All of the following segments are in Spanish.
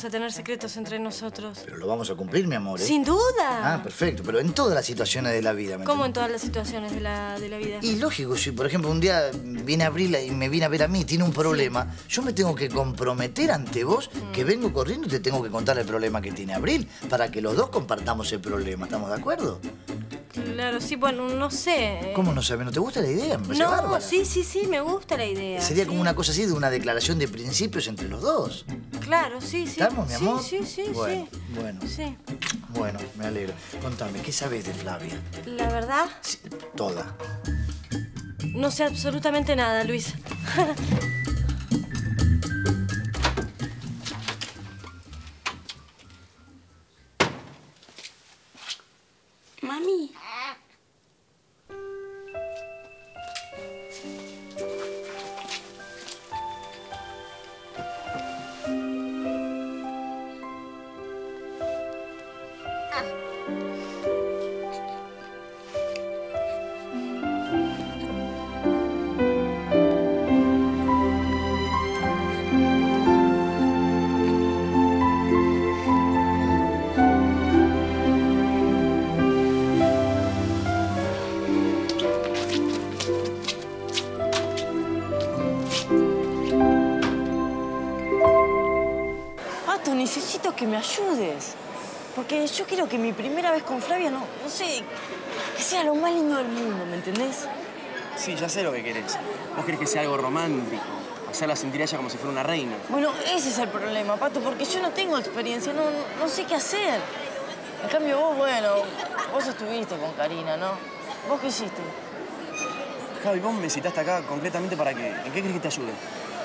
íbamos a tener secretos entre nosotros. Pero lo vamos a cumplir, mi amor, ¿eh? Sin duda. Ah, perfecto. Pero en todas las situaciones de la vida, ¿me ¿Cómo en todas las situaciones de la, de la vida? Y lógico, si por ejemplo un día viene Abril y me viene a ver a mí, tiene un problema, yo me tengo que comprometer ante vos Mm. que vengo corriendo y te tengo que contar el problema que tiene Abril para que los dos compartamos el problema. ¿Estamos de acuerdo? Claro, sí, bueno, no sé. ¿Cómo no sabes? ¿No te gusta la idea? Me No, bárbara. sí, sí, sí, me gusta la idea. Sería sí. como una cosa así de una declaración de principios entre los dos. Claro, sí, sí. ¿Estamos, mi Sí, amor? Sí, sí, bueno, sí. Bueno, Sí. bueno, me alegro. Contame, ¿qué sabes de Flavia? La verdad, Sí, toda. no sé absolutamente nada, Luis. ayudes. Porque yo quiero que mi primera vez con Flavia, no, no sé, que sea lo más lindo del mundo, ¿me entendés? Sí, ya sé lo que querés. Vos querés que sea algo romántico. Hacerla sentir a ella como si fuera una reina. Bueno, ese es el problema, Pato, porque yo no tengo experiencia, no, no sé qué hacer. En cambio, vos, bueno, vos estuviste con Karina, ¿no? ¿Vos qué hiciste? Javi, vos me citaste acá concretamente para qué. ¿En qué crees que te ayude?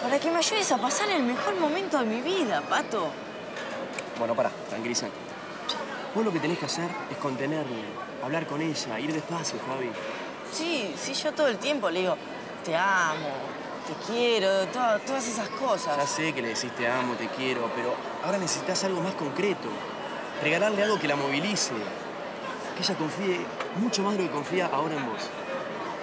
Para que me ayudes a pasar el mejor momento de mi vida, Pato. Bueno, pará, tranquilízate. Vos lo que tenés que hacer es contenerme, hablar con ella, ir despacio, Javi. Sí, sí, yo todo el tiempo le digo, te amo, te quiero, toda- todas esas cosas. Ya sé que le decís te amo, te quiero, pero ahora necesitas algo más concreto. Regalarle algo que la movilice. Que ella confíe mucho más de lo que confía ahora en vos.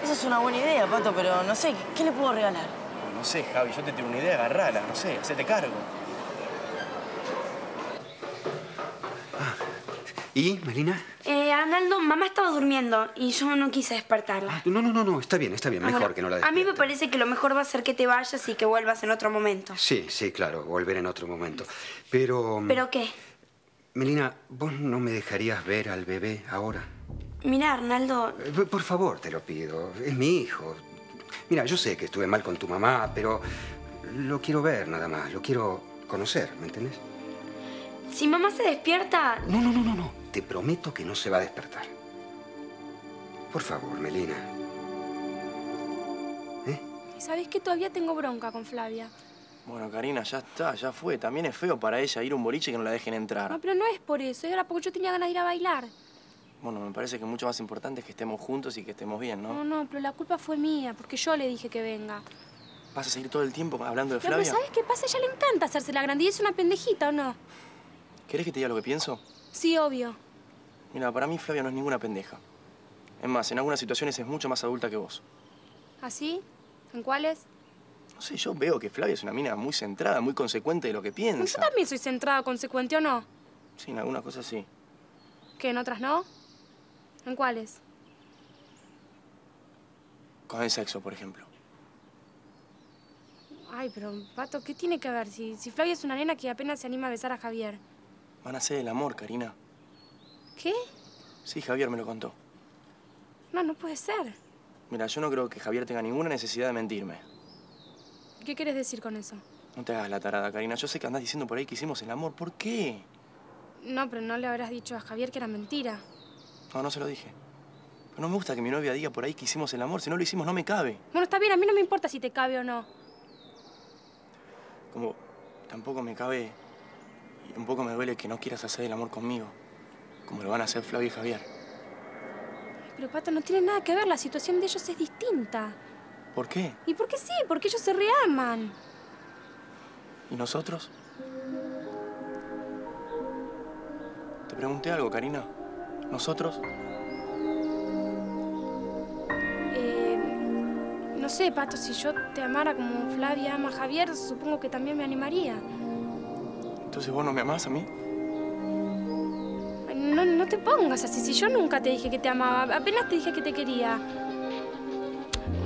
Esa es una buena idea, Pato, pero no sé, ¿qué, qué le puedo regalar? No, no sé, Javi, yo te tengo una idea, agarrala, no sé, hacete cargo. ¿Y, Melina? Eh, Arnaldo, mamá estaba durmiendo y yo no quise despertarla. No, no, no, no, está bien, está bien, Ah, mejor bueno, que no la A mí me despierte. parece que lo mejor va a ser que te vayas y que vuelvas en otro momento. Sí, sí, claro, volver en otro momento. Pero... ¿Pero qué? Melina, ¿vos no me dejarías ver al bebé ahora? Mira, Arnaldo, Eh, Por favor, te lo pido. Es mi hijo. Mira, yo sé que estuve mal con tu mamá, pero lo quiero ver nada más. Lo quiero conocer, ¿me entendés? si mamá se despierta, No, no, no, no, no. Te prometo que no se va a despertar. Por favor, Melina. ¿Sabés que todavía tengo bronca con Flavia? Bueno, Karina, ya está, ya fue. También es feo para ella ir a un boliche y que no la dejen entrar. No, pero no es por eso, era porque yo tenía ganas de ir a bailar. Bueno, me parece que mucho más importante es que estemos juntos y que estemos bien, No, ¿no? no, pero la culpa fue mía, porque yo le dije que venga. ¿Vas a seguir todo el tiempo hablando de No, pero Flavia? ¿sabes qué pasa? A ella le encanta hacerse la grande y es una pendejita, ¿o no? ¿Querés que te diga lo que pienso? Sí, obvio. Mira, para mí Flavia no es ninguna pendeja. Es más, en algunas situaciones es mucho más adulta que vos. ¿Así? ¿En cuáles? No sé, yo veo que Flavia es una mina muy centrada, muy consecuente de lo que Yo piensa. también soy centrada, consecuente, ¿o no? Sí, en algunas cosas sí. ¿Que en otras no? ¿En cuáles? Con el sexo, por ejemplo. Ay, pero, Pato, ¿qué tiene que ver? Si, si Flavia es una nena que apenas se anima a besar a Javier. Van a hacer el amor, Karina. ¿Qué? Sí, Javier me lo contó. No, no puede ser. Mira, yo no creo que Javier tenga ninguna necesidad de mentirme. ¿Qué quieres decir con eso? No te hagas la tarada, Karina. Yo sé que andás diciendo por ahí que hicimos el amor. ¿Por qué? No, pero no le habrás dicho a Javier que era mentira. No, no se lo dije. Pero no me gusta que mi novia diga por ahí que hicimos el amor. Si no lo hicimos, no me cabe. Bueno, está bien, a mí no me importa si te cabe o no. Como tampoco me cabe y un poco me duele que no quieras hacer el amor conmigo. Como lo van a hacer Flavia y Javier. Pero, Pato, no tiene nada que ver. La situación de ellos es distinta. ¿Por qué? ¿Y por qué sí? Porque ellos se reaman. ¿Y nosotros? Te pregunté algo, Karina. ¿Nosotros? Eh, no sé, Pato, si yo te amara como Flavia ama a Javier, supongo que también me animaría. Entonces vos no me amás a mí. No, te pongas así, si yo nunca te dije que te amaba, apenas te dije que te quería.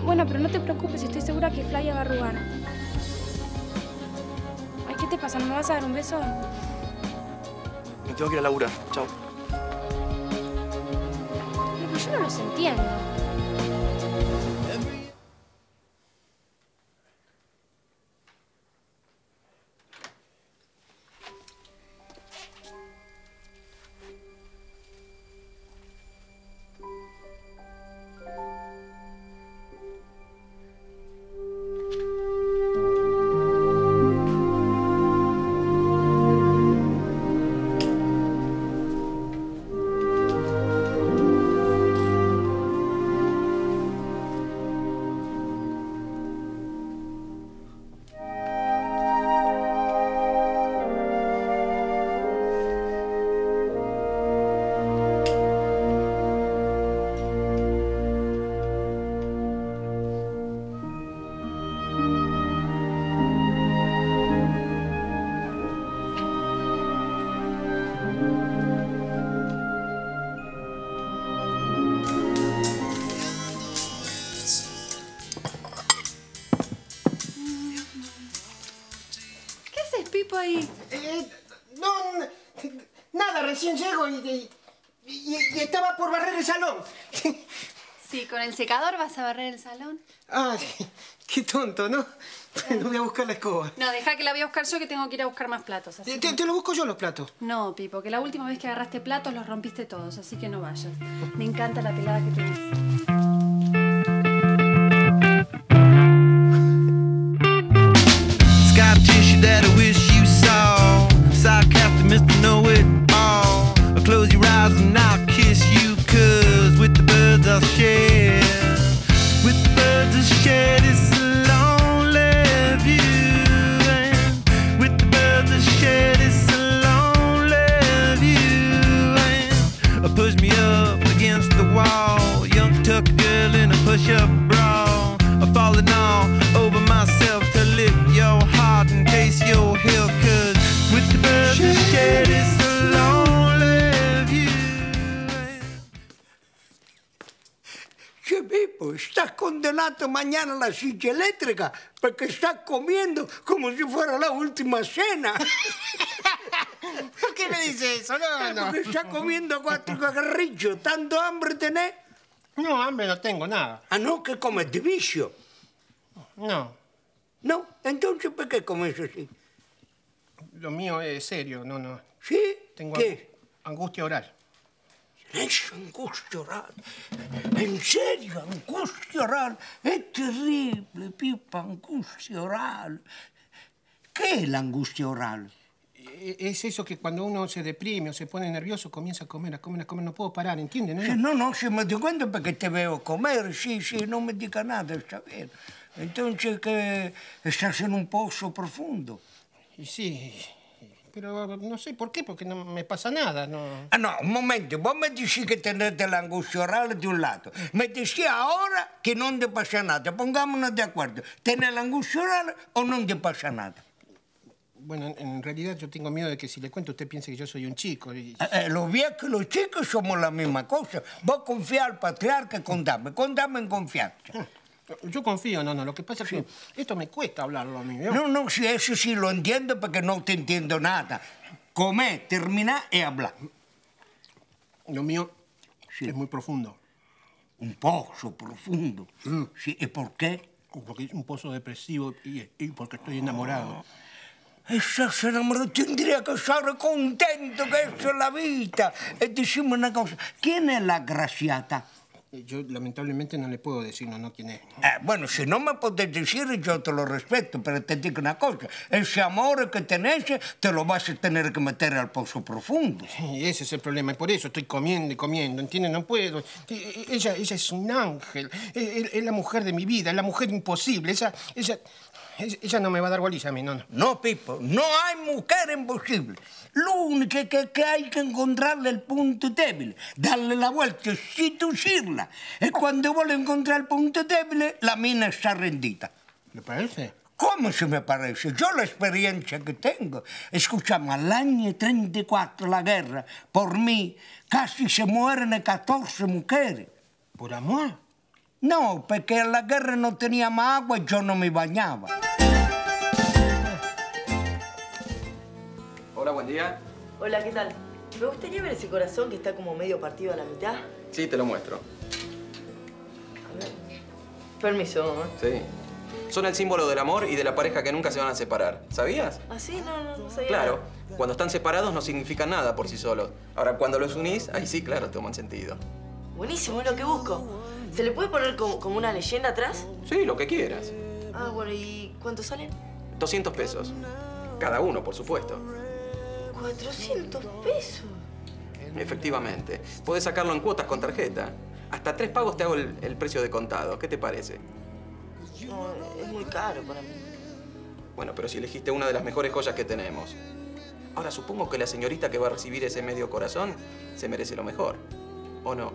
Bueno, pero no te preocupes, estoy segura que Flavia va a arrugar. Ay, ¿qué te pasa? ¿No me vas a dar un beso? Me tengo que ir a laburar. Chao. Pero yo no los entiendo. Eh, no, nada, recién llego y, y- estaba por barrer el salón. Sí, con el secador vas a barrer el salón. Ay, qué tonto, ¿no? No voy a buscar la escoba. No, deja que la voy a buscar yo que tengo que ir a buscar más platos. así Te, que- te- te lo busco yo los platos. No, Pipo, que la última vez que agarraste platos los rompiste todos, así que no vayas. Me encanta la pelada que tienes. Push me up against the wall. Young tuck girl in a push up bra. I'm falling all over myself to lift your heart in case your hill could. With the birds that shed it's a lonely view. Che Beppo sta condannato a mangiare la sciga elettrica perché sta comendo come se fuera ultima cena. ¿Por qué me dice eso? No, no. Porque estás comiendo cuatro cagarrillos. ¿Tanto hambre tenés? No, hambre no tengo nada. Ah, no, que comes de vicio. No, No, entonces ¿por qué comes así? lo mío es serio, no, no. ¿Sí? Tengo ¿Qué? angustia oral. Es angustia oral. En serio, angustia oral. Es terrible, Pipa, angustia oral. ¿Qué es la angustia oral? es eso que cuando uno se deprime o se pone nervioso comienza a comer, a comer, a comer. No puedo parar, ¿entienden? Eh? No, no, se me di cuenta porque te veo comer. Sí, sí, no me diga nada, está bien. Entonces que estás en un pozo profundo. Y sí, pero no sé por qué, porque no me pasa nada, no... Ah, no, un momento, vos me decís que tenés la angustia oral de un lado. Me decís ahora que no te pasa nada. Pongámonos de acuerdo. ¿Tenés la angustia oral o no te pasa nada? Bueno, en, realidad yo tengo miedo de que si le cuento usted piense que yo soy un chico. Y... Eh, eh, los viejos y los chicos somos la misma cosa. Vos confía al patriarca, contame. Contame en confianza. Yo confío, no, no. Lo que pasa es que esto me cuesta hablarlo a mí. ¿no? No, no, sí, eso sí lo entiendo porque no te entiendo nada. Comé, terminá y habla. Lo mío es muy profundo. Un pozo profundo. Sí, ¿y por qué? Porque es un pozo depresivo y, y porque estoy enamorado. Estás enamorado, tendría que estar contento que eso es la vida. E decime una cosa, ¿quién es la graciata? Yo lamentablemente no le puedo decir no, no quién es. Eh, bueno, si no me podés decir, yo te lo respeto, pero te digo una cosa. Ese amor que tenés, te lo vas a tener que meter al pozo profundo. Sí, ese es el problema, y por eso estoy comiendo y comiendo, ¿entiende? No puedo. E- e- Ella, ella es un ángel, E- e- es, la mujer de mi vida, es la mujer imposible. Ella, ella, ella, no me va a dar bolilla a mí, no, no. No, Pipo, no hay mujer imposible. Lo único que, que hay que encontrarle el punto débil, darle la vuelta, seducirla. Y cuando vuelve a encontrar el punto débil, la mina está rendida. ¿Le parece? ¿Cómo se me parece? Yo la experiencia que tengo. Escuchame, al año 34 la guerra, por mí, casi se mueren 14 mujeres. ¿Por amor? No, porque en la guerra no teníamos agua y yo no me bañaba. Hola, buen día. Hola, ¿qué tal? Me gustaría ver ese corazón que está como medio partido a la mitad. Sí, te lo muestro. Permiso. ¿eh? Sí. Son el símbolo del amor y de la pareja que nunca se van a separar. ¿Sabías? ¿Ah, sí? No, no, no sabía. Claro. Cuando están separados no significan nada por sí solos. Ahora, cuando los unís, ahí sí, claro, toman sentido. Buenísimo, es lo que busco. ¿Se le puede poner como, como una leyenda atrás? Sí, lo que quieras. Ah, bueno, ¿y cuánto salen? 200 pesos. Cada uno, por supuesto. 400 pesos. Efectivamente. Podés sacarlo en cuotas con tarjeta. Hasta tres pagos te hago el, el precio de contado. ¿Qué te parece? No, es muy caro para mí. Bueno, pero si elegiste una de las mejores joyas que tenemos. Ahora, supongo que la señorita que va a recibir ese medio corazón se merece lo mejor. ¿O no?